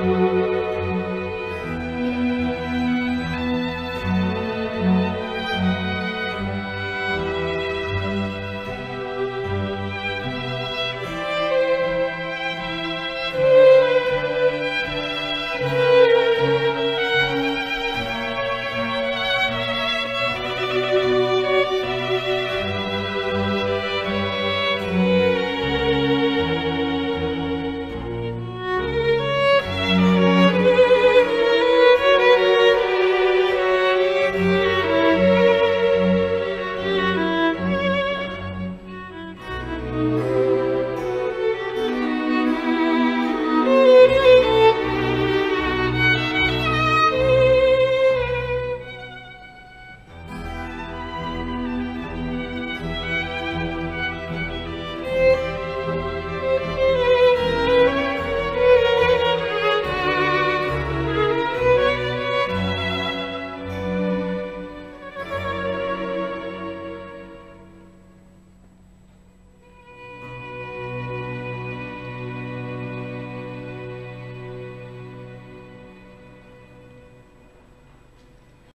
Música